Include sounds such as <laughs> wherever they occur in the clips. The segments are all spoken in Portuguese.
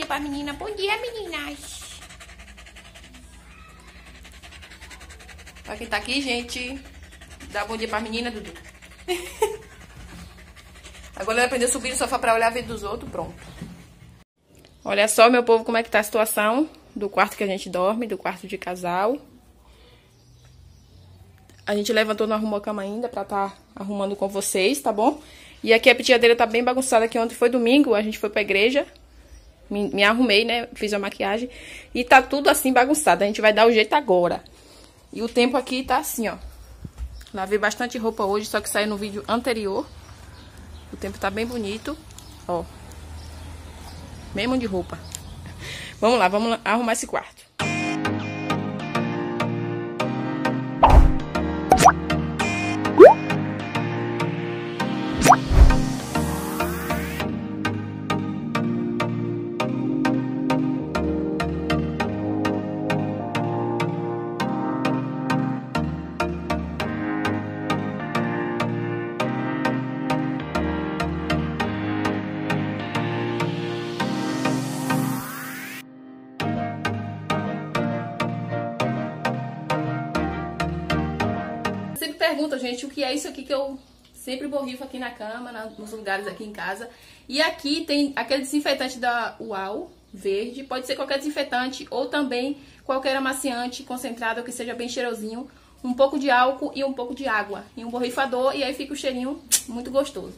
dia pra menina. Bom dia, meninas. Pra quem tá aqui, gente. Dá bom dia pra menina, Dudu. <laughs> Agora ela aprendeu a subir no sofá pra olhar a vida dos outros. Pronto. Olha só, meu povo, como é que tá a situação do quarto que a gente dorme, do quarto de casal. A gente levantou, não arrumou a cama ainda pra tá arrumando com vocês, tá bom? E aqui a pediadeira tá bem bagunçada, que ontem foi domingo, a gente foi pra igreja. Me, me arrumei, né? Fiz a maquiagem. E tá tudo assim bagunçado. A gente vai dar o jeito agora. E o tempo aqui tá assim, ó. Lavei bastante roupa hoje, só que saiu no vídeo anterior. O tempo tá bem bonito. Ó. Mesmo de roupa. <laughs> Vamos lá, vamos arrumar esse quarto. Perguntam, gente, o que é isso aqui que eu sempre borrifo aqui na cama, na, nos lugares aqui em casa. E aqui tem aquele desinfetante da UAU, verde. Pode ser qualquer desinfetante ou também qualquer amaciante concentrado que seja bem cheirosinho. Um pouco de álcool e um pouco de água. E um borrifador e aí fica o cheirinho muito gostoso.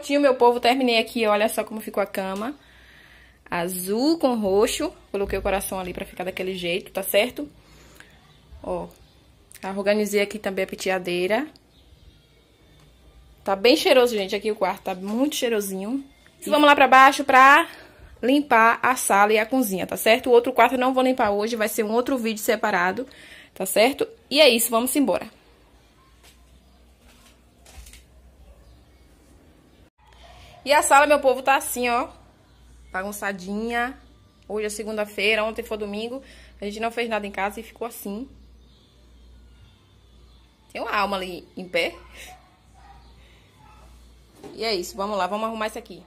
Prontinho, meu povo, terminei aqui, olha só como ficou a cama. Azul com roxo, coloquei o coração ali pra ficar daquele jeito, tá certo? Ó, organizei aqui também a penteadeira. Tá bem cheiroso, gente, aqui o quarto, tá muito cheirosinho. E vamos lá pra baixo pra limpar a sala e a cozinha, tá certo? O outro quarto eu não vou limpar hoje, vai ser um outro vídeo separado, tá certo? E é isso, vamos embora. E a sala, meu povo, tá assim, ó, bagunçadinha. Hoje é segunda-feira, ontem foi domingo. A gente não fez nada em casa e ficou assim. Tem uma alma ali em pé. E é isso, vamos lá, vamos arrumar isso aqui.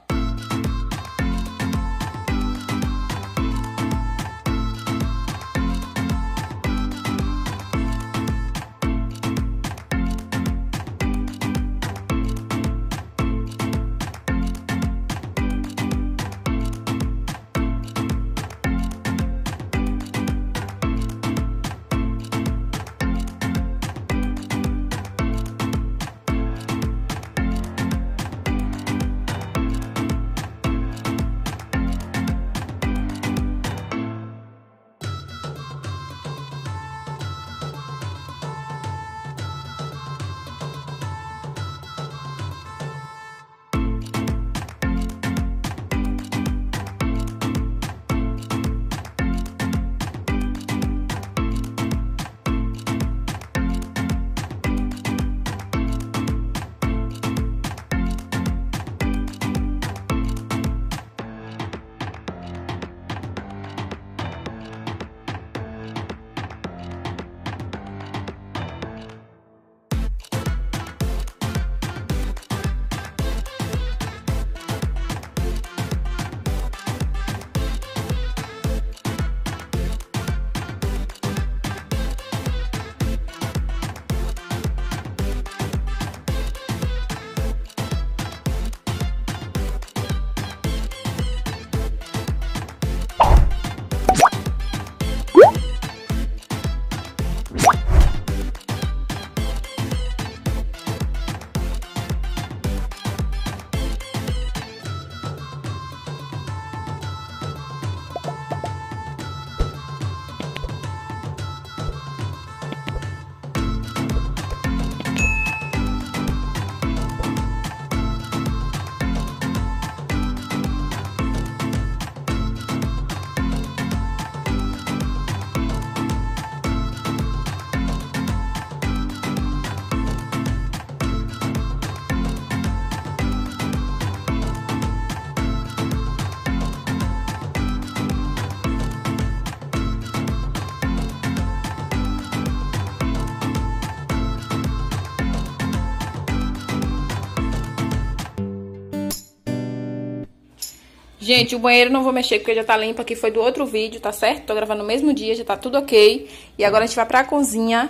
Gente, o banheiro não vou mexer porque já tá limpo aqui, foi do outro vídeo, tá certo? Tô gravando no mesmo dia, já tá tudo ok. E agora a gente vai pra cozinha.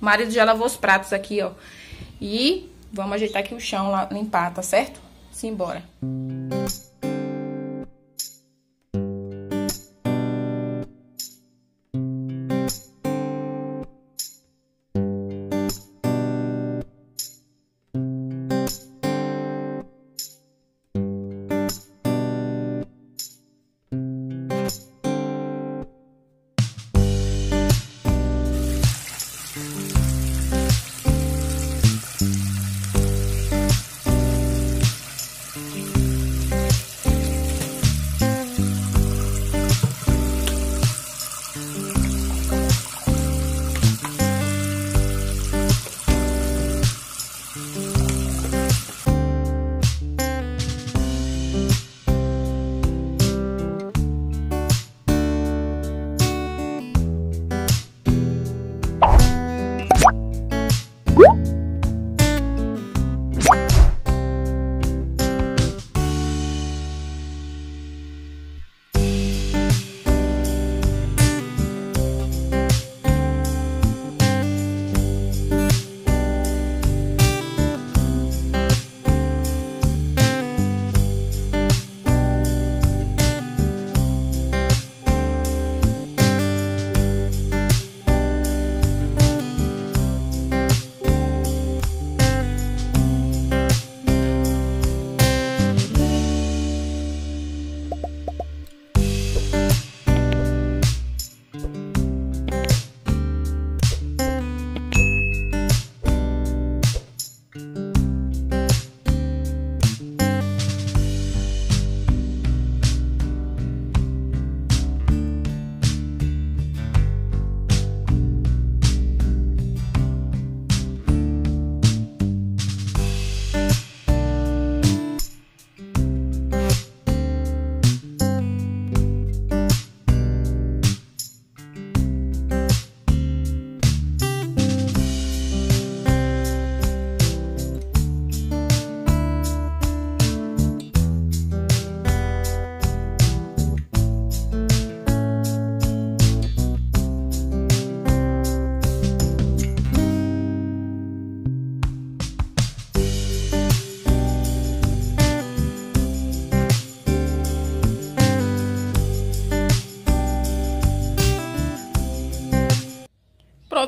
O marido já lavou os pratos aqui, ó. E vamos ajeitar aqui o chão, lá, limpar, tá certo? Simbora. Música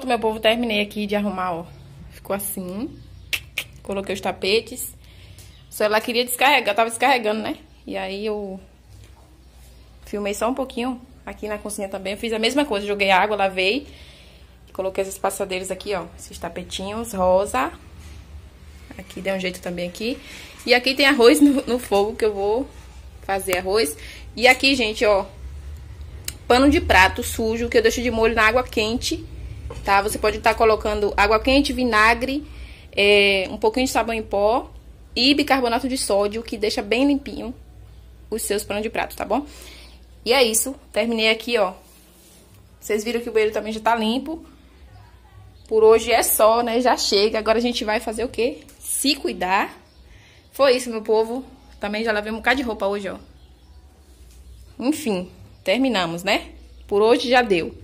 meu povo, terminei aqui de arrumar, ó. Ficou assim. Coloquei os tapetes. O celular queria descarregar, tava descarregando, né? E aí eu filmei só um pouquinho aqui na cozinha também. Eu fiz a mesma coisa, joguei água, lavei. Coloquei esses passadeiros aqui, ó. Esses tapetinhos rosa. Aqui deu um jeito também aqui. E aqui tem arroz no, no fogo que eu vou fazer arroz. E aqui, gente, ó. Pano de prato sujo que eu deixo de molho na água quente, tá? Você pode estar tá colocando água quente, vinagre, é, um pouquinho de sabão em pó e bicarbonato de sódio, que deixa bem limpinho os seus panos de prato, tá bom? E é isso, terminei aqui, ó. Vocês viram que o banheiro também já tá limpo. Por hoje é só, né? Já chega. Agora a gente vai fazer o quê? Se cuidar. Foi isso, meu povo. Também já lavei um bocado de roupa hoje, ó. Enfim, terminamos, né? Por hoje já deu.